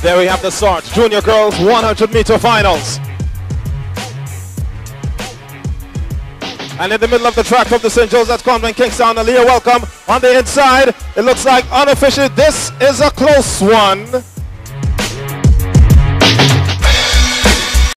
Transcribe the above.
There we have the start. Junior girls 100 meter finals. And in the middle of the track from the St. Joseph's Convent, Kingstown, Aaliyah welcome. On the inside, it looks like unofficial. This is a close one.